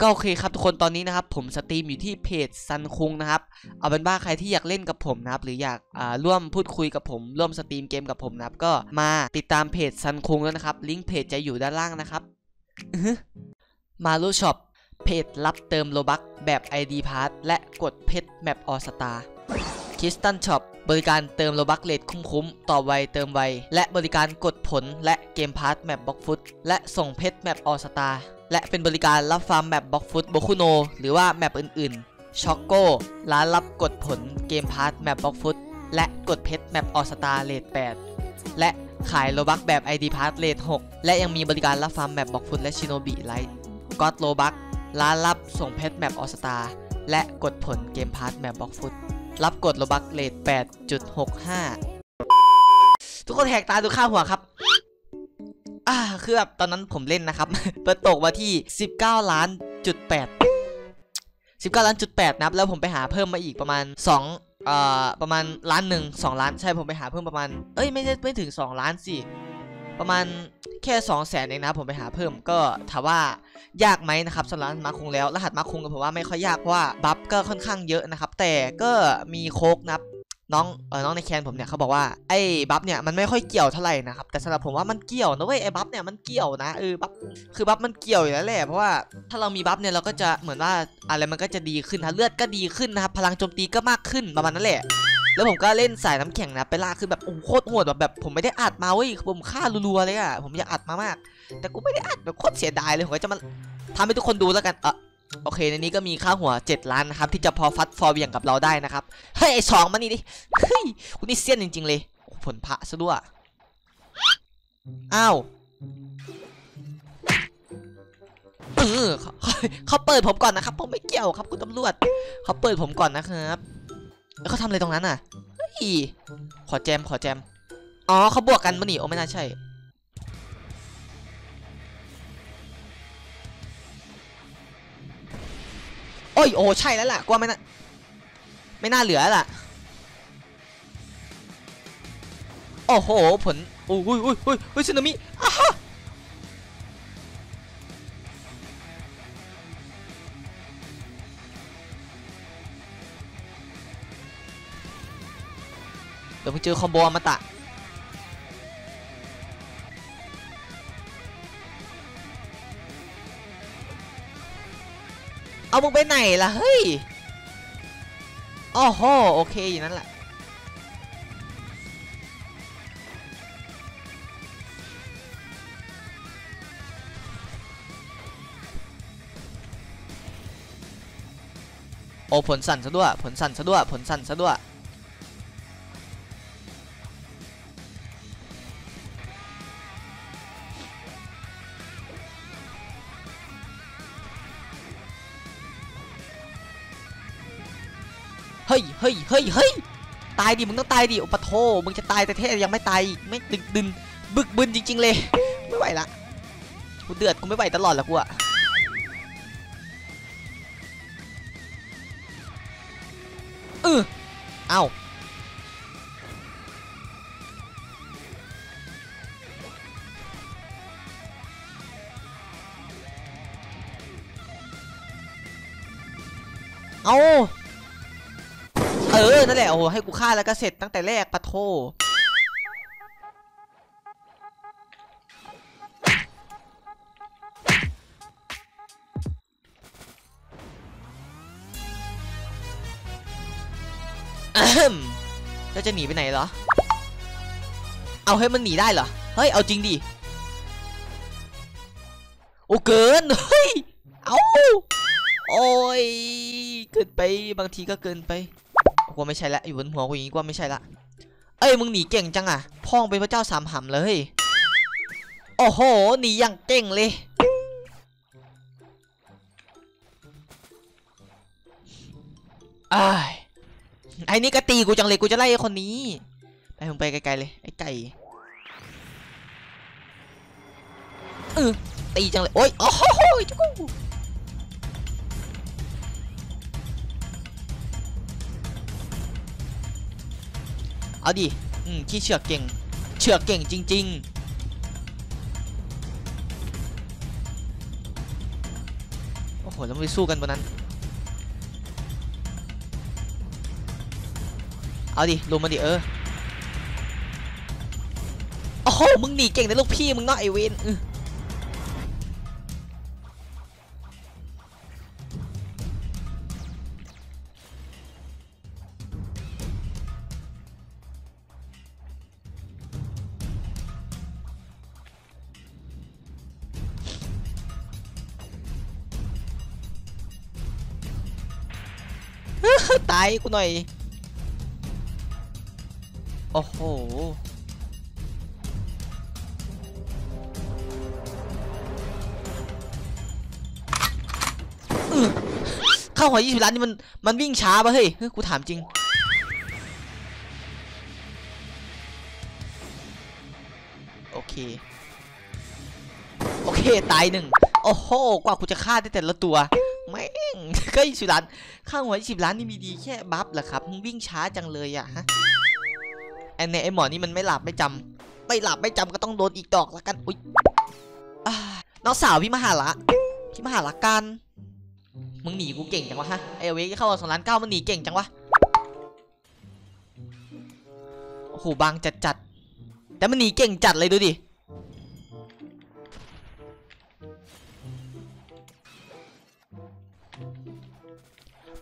ก็โอเคครับทุกคนตอนนี้นะครับผมสตรีมอยู่ที่เพจซันคุงนะครับเอาเป็นว่าใครที่อยากเล่นกับผมนะครับหรืออยากร่วมพูดคุยกับผม ร่วมสตรีมเกมกับผมนะครับก็มาติดตามเพจซันคุงแล้วนะครับลิงก์เพจจะอยู่ด้านล่างนะครับมารูช็อปเพจรับเติมโลบักแบบ ID p a s s และกดเพชรแมปออสตาคิสตันช็อปบริการเติมโลบักเลทคุ้มๆ ต่อไวเติมไว และบริการกดผลและเกมพาร์ทแมปบล็อกฟุตและส่งเพชรแมปออสตา และเป็นบริการรับฟาร์มแมปบล็อกฟุตโบคุโนหรือว่าแมปอื่นๆช็อกโก้ร้านรับกดผลเกมพาร์ทแมปบล็อกฟุตและกดเพชรแมปออสตาเลท8และขายโลบักแบบ ID p a s s เลท6และยังมีบริการรับฟาร์มแมปบล็อกฟุตและชิโนบิไลท์ก็อดโลบักร้านรับส่งเพชรแมปออสตาและกดผลเกมพาร์ทแมปบล็อกฟุตรับกดโลบักเลท8.65 ทุกคนแหกตาดูค่าหัวครับ อ่าคือแบบตอนนั้นผมเล่นนะครับเปิดตกมาที่ 19 ล้านจุด8 19 ล้านจุด8นะครับแล้วผมไปหาเพิ่มมาอีกประมาณ 2 เอ่อ ประมาณล้านหนึ่ง2ล้านใช่ผมไปหาเพิ่มประมาณ เอ้ยไม่ใช่ไม่ถึง 2 ล้านสิประมาณแค่2 0 0แสนเองนะผมไปหาเพิ่มก็ถามว่ายากไหมนะครับสำหรับมาคงแล้ว รหัสมาคงกับผมว่าไม่ค่อยยากเพราะว่าบัฟก็ค่อนข้างเยอะนะครับ แต่ก็มีโคกนะครับ น้องเออน้องในแคนผมเนี่ยเขาบอกว่าไอ้buff เนี่ยมันไม่ค่อยเกี่ยวเท่าไหร่นะครับแต่สำหรับผมว่ามันเกี่ยวนะเว้ยไอ้ buff เนี่ยมันเกี่ยวนะเออ buff คือ buff มันเกี่ยวอยู่แล้วแหละเพราะว่าถ้าเรามี buff เนี่ยเราก็จะเหมือนว่าอะไรมันก็จะดีขึ้นนะเลือดก็ดีขึ้นนะครับพลังโจมตีก็มากขึ้นประมาณนั้นแหละแล้วผมก็เล่นสายน้ำแข็งนะไปล่าคือแบบโอ้โหโคตรโหดแบบแบบผมไม่ได้อัดมาเว้ยผมฆ่ารัวๆเลยอะผมอยากอัดมามาก แต่กูไม่ได้อัดแบบโคตรเสียดายเลยผมก็จะมาทำให้ทุกคนดูแล้วกันเออ โอเคในนี้ก็มีค่าหัว 7 ล้านนะครับ ที่จะพอฟัดพอเหวี่ยงกับเราได้นะครับ เฮ้ย ไอสองมานี่ดิ เฮ้ยคุณนี่เซียนจริง ๆ เลยผลพระซะด้วย อ้าวเออเขาเปิดผมก่อนนะครับ ผมไม่เกี่ยวครับคุณตำรวจ เขาเปิดผมก่อนนะครับ แล้วเขาทำอะไรตรงนั้นน่ะ เฮ้ย ขอแจมขอแจม อ๋อเขาบวกกันมานี่โอ้ไม่น่าใช่ โอ้ยโอ้ใช่แล้วล่ะกว่าไม่น่าไม่น่าเหลือล่ะโอ้โหผลโอ้ยอุ้ยอุ้ยอุ้ยสึนามิอ้าฮะเดี๋ยวมึงเจอคอมโบอมตะ เอามึงไปไหนล่ะเฮ้ยอ๋อโหโอเคอยู่นั่นแหละโอ้ผลสั่นซะด้วยผลสั่นซะด้วยผลสั่นซะด้วย ฮ้ยเฮ้ยเฮ้ยเฮ้ยตายดิมึงต้องตายดิโอุปโทมึงจะตายแต่เทยังไม่ตายไม่ดึกดึนบึกบึนจริง ๆ เลย ไม่ไหวละกูเดือดกูไม่ไหวตลอดละกูอะเออเอ้าเอา เออ นั่นแหละ โอ้โห ให้กูฆ่าแล้วก็เสร็จตั้งแต่แรกปะโทอะฮึมแล้วจะหนีไปไหนเหรอ เอาให้มันหนีได้เหรอ เฮ้ย เอาจริงดิ โอ้เกิน เฮ้ย เอาโอ้ย เกินไป บางทีก็เกินไป กว่าไม่ใช่ละอยู่บนหัวกูอย่างนี้กว่าไม่ใช่ละเอ้ยมึงหนีเก่งจังอะพ่องเป็นพระเจ้าสามหำเลยโอ้โหหนีอย่างเก่งเลยไอ้ไอ้นี่ก็ตีกูจังเลยกูจะไล่คนนี้ไปมึงไปไกลๆเลยไอ้ไก่เออตีจังเลยโอ้ยโอ้โหจุก เอาดิอืมขี้เชือกเก่ง เชือกเก่งจริงๆโอ้โหแล้วไปสู้กันบนนั้น เอาดิลงมาดิเออ โอ้โห มึงหนีเก่งนะลูกพี่ มึงเนาะไอเวนออ ตายกูหน่อย โอ้โหเข้าหัวยี่สิบล้านนี่มัน มันวิ่งช้าปะเฮ้ย กูถามจริงโอเค โอเค ตายหนึ่ง โอ้โห กว่ากูจะฆ่าได้แต่ละตัว ก็ยี่สิบล้าน ข้างหัวยี่สิบล้านนี่มีดีแค่บัฟเหรอครับมึงวิ่งช้าจังเลยอะฮะไอเนี่ยไอหมอนี่มันไม่หลับไม่จำไม่หลับไม่จำก็ต้องโดนอีกดอกละกันอุ้ยน้องสาวพี่มหาละพี่มหาละกันมึงหนีกูเก่งจังวะฮะไอเวกเข้าสองล้านเก้ามันหนีเก่งจังวะโอ้โหบางจัดจัดแต่มันหนีเก่งจัดเลยดูดิ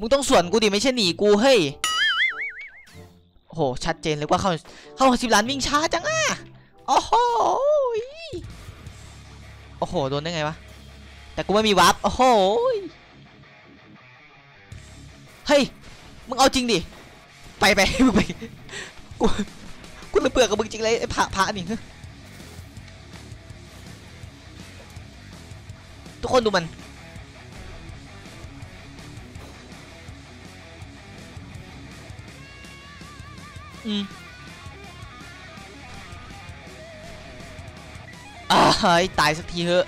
มึงต้องสวนกูดิไม่ใช่หนีกูเฮ้ยโอ้โหชัดเจนเลยว่าเข้าเข้าสิบล้านวิ่งช้าจังอะโอ้โหโอ้โหโดนได้ไงวะแต่กูไม่มีวาร์ปโอ้โหเฮ้ยมึงเอาจริงดิไปไปมึงไปกูกูเลยเปลือกกับมึงจริงเลยไอ้พระพระนี่ทุกคนดูมัน อืมอ่าตายสักทีเถอะ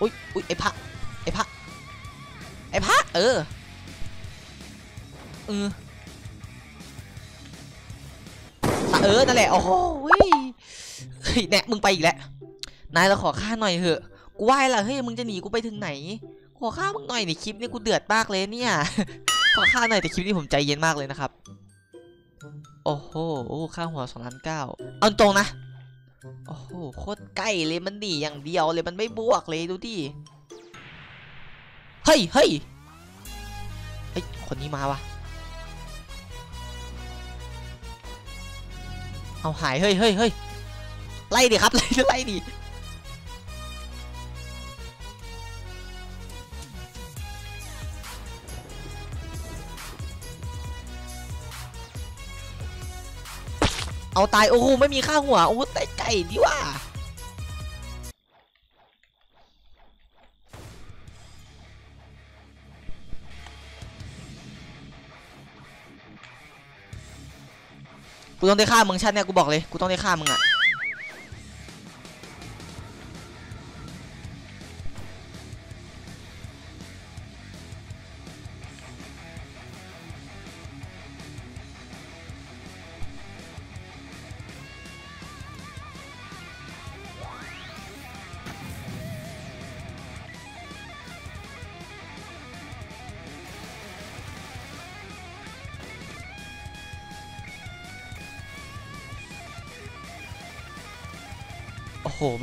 อุ้ยอุ้ยไอ้พระไอ้พระไอ้พระเออ เออ เออ นั่นแหละ โอ้โหเฮ้ยเฮ้ยแน่มึงไปอีกแล้ว นายเราขอค่าหน่อยเถอะ กูไหวละเฮ้ย มึงจะหนีกูไปถึงไหน ขอค่ามึงหน่อยในคลิปนี้กูเดือดมากเลยเนี่ย ขอค่าหน่อยแต่คลิปนี้ผมใจเย็นมากเลยนะครับ โอ้โห ค่าหัวสองล้านเก้าเอาตรงนะ โอ้โห โคตรใกล้เลยมันหนีอย่างเดียวเลยมันไม่บวกเลยดูดิ เฮ้ยเฮ้ยเฮ้ย คนนี้มาวะ เอาหายเฮ้ยเฮ้ยเฮ้ยไล่ดิครับไล่ไล่ดิเอาตายโอ้โหไม่มีค่าหัวโอ้โหไต่ไก่ดีว่า กูต้องได้ฆ่ามึงชาติเนี่ยกูบอกเลยกูต้องได้ฆ่ามึงอะ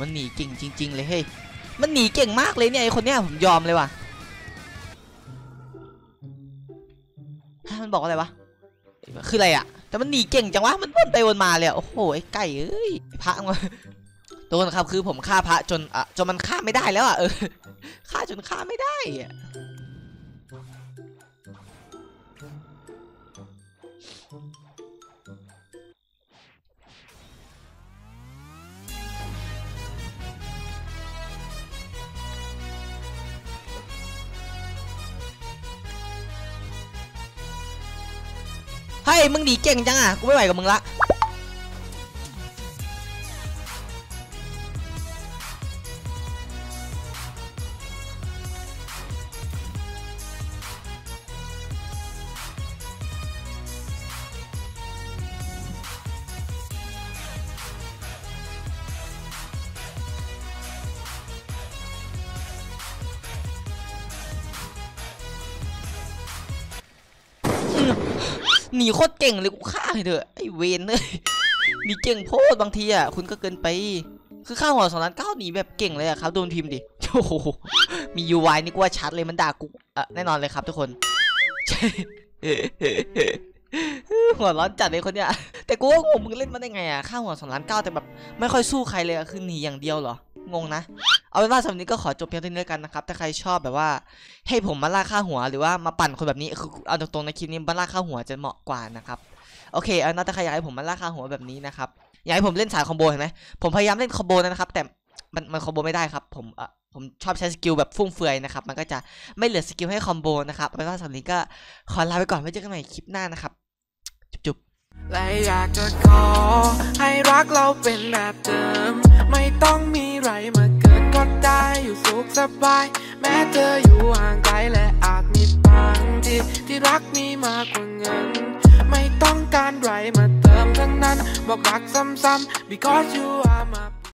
มันหนีเก่งจริง ๆ เลยเฮ้ยมันหนีเก่งมากเลยเนี่ยไอคนเนี้ยผมยอมเลยว่ะมันบอกอะไรวะคืออะไรอะแต่มันหนีเก่งจังวะมันวนไปวนมาเลยโอ้โหไอ้ไก่เอ้ยพระมาตัวนะครับคือผมฆ่าพระจนอะจนมันฆ่าไม่ได้แล้วอะเออฆ่าจนฆ่าไม่ได้อะ เฮ้ยมึงดีเก่งจังอะกูไม่ไหวกับมึงละ หนีโคตรเก่งเลยกูฆ่าเลยเถอะไอเวนเลยหนีเก่งโพดบางทีอะคุณก็เกินไป คือข้าหัวสองล้านเก้าหนีแบบเก่งเลยอะครับโดนพิมพ์ดิโอ้โหมียูไวนี่กูว่าชัดเลยมันด่ากูอะแน่นอนเลยครับทุกคนหัวร้อนจัดเลยคนเนี้ยแต่กูก็งงมึงเล่นมาได้ไงอะค่าหัวสองล้านเก้าแต่แบบไม่ค่อยสู้ใครเลยอะคือหนีอย่างเดียวเหรอ งงนะ เอาเป็นว่าสำหรับนี้ก็ขอจบเพียงเท่านี้ด้วกันนะครับ ถ้าใครชอบแบบว่า ให้ผมมาล่าค่าหัวหรือว่ามาปั่นคนแบบนี้คือเอาตรงๆในคลิปนี้มาล่าค่าหัวจะเหมาะกว่านะครับโอเคเอานะถ้าใครอยากให้ผมมาล่าค่าหัวแบบนี้นะครับอยากให้ผมเล่นสาย combo เห็นไหมผมพยายามเล่น combo นะครับ แต่มันมัน combo ไม่ได้ครับ ผมเออผมชอบใช้ skill แบบฟุ่มเฟือยนะครับ มันก็จะไม่เหลือ skill ให้ combo นะครับเอาเป็นว่าสำหรับนี้ก็ขอลาไปก่อนไว้เจอกันใหม่คลิปหน้านะครับ และอยากจะขอ ให้รักเราเป็นแบบเดิม ไม่ต้องมีไรมาเกิดก็ได้อยู่สุขสบาย แม้เธออยู่ห่างไกลและอาจมีบางที่ที่รักมีมากกว่าเงิน ไม่ต้องการไรมาเติมทั้งนั้น บอกรักซ้ำๆ because you are my